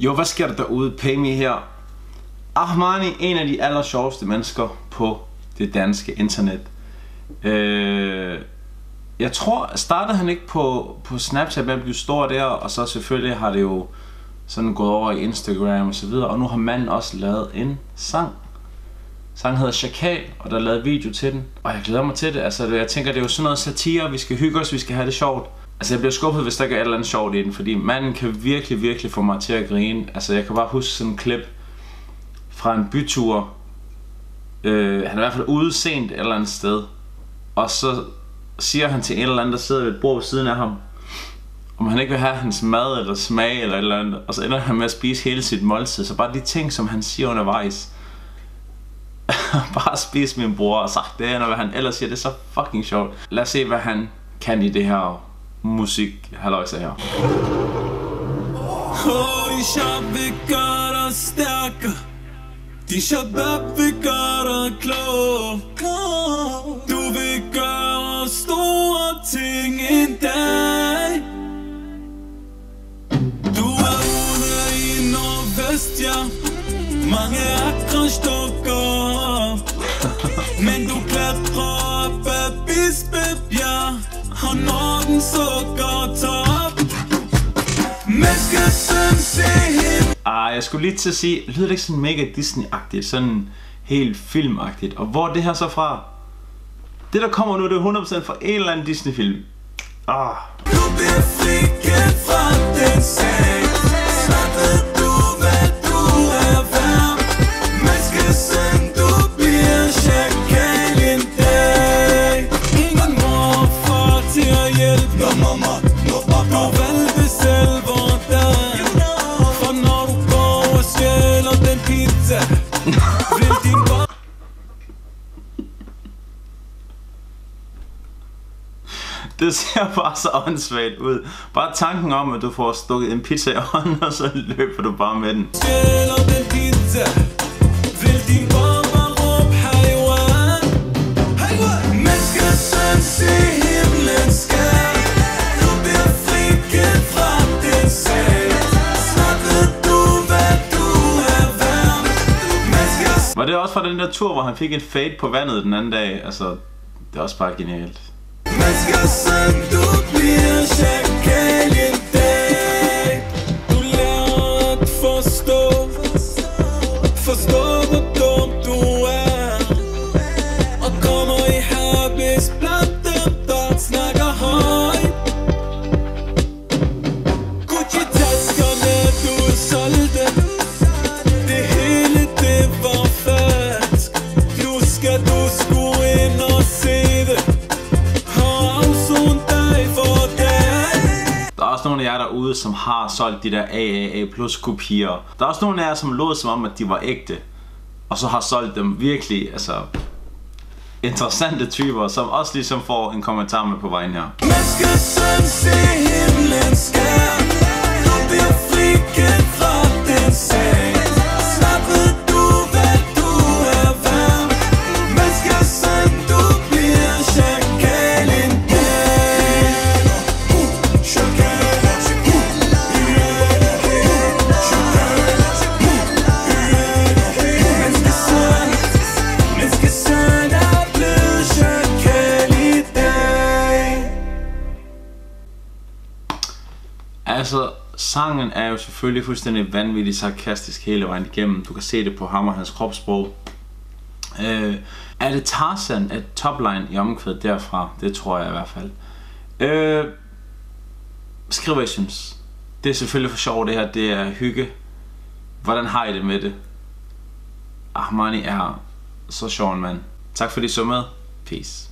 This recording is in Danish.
Jo, hvad sker der derude? Pay me her. Ahmani, en af de aller sjoveste mennesker på det danske internet. Øh, jeg tror, startede han ikke på, på Snapchat med at blive stor der, og så selvfølgelig har det jo sådan gået over i Instagram og så videre, og nu har manden også lavet en sang. Sangen hedder Chakal, og der er lavet video til den, og jeg glæder mig til det. Altså, jeg tænker, det er jo sådan noget satire, vi skal hygge os, vi skal have det sjovt. Altså, jeg bliver skuffet, hvis der ikke er et eller andet sjovt i den, fordi manden kan virkelig, virkelig få mig til at grine. Altså, jeg kan bare huske sådan en klip fra en bytur. Øh, han er i hvert fald ude sent et eller andet sted, og så siger han til en eller anden, der sidder ved et bord ved siden af ham, om han ikke vil have hans mad eller smag eller et eller andet, og så ender han med at spise hele sit måltid. Så bare de ting, som han siger undervejs, bare spise min bror og sagt det, når han ellers siger, det er så fucking sjovt. Lad os se, hvad han kan i det her musik, halløjse her. Holy jeg vil gøre dig stærkere De shabab vil gøre dig klog Du vil gøre store ting en dag Du er ude i nordvest, ja. Mange akre stukker Ah, jeg skulle lige til at sige, lyder det ikke sådan mega Disney-agtigt, sådan helt filmagtigt. Og hvor er det her så fra? Det der kommer nu, det er 100% fra en eller anden Disney-film. Ah, Du bliver flikket fra den sag du går og stjæler den pizza Vil din barn det ser bare så åndssvagt ud. Bare tanken om, at du får stukket en pizza i hånden, og så løber du bare med den. Vil din også fra den der tur, hvor han fik en fade på vandet den anden dag? Altså, det er også bare genialt. Menneskesøn, du bliver også nogle af jer derude, som har solgt de der AAA plus kopier. Der er også nogle af jer, som lod som om, at de var ægte. Og så har solgt dem virkelig, altså... Interessante typer, som også ligesom får en kommentar med på vejen her. Menneskesøn, Altså, sangen er jo selvfølgelig fuldstændig vanvittigt sarkastisk hele vejen igennem. Du kan se det på ham og hans kropssprog. Øh, er det Tarzan et topline i omkvædet derfra? Det tror jeg i hvert fald. Øh, skriv hvad I synes. Det er selvfølgelig for sjov det her. Det er hygge. Hvordan har I det med det? Ahmani er så sjov en mand. Tak fordi I så med. Peace.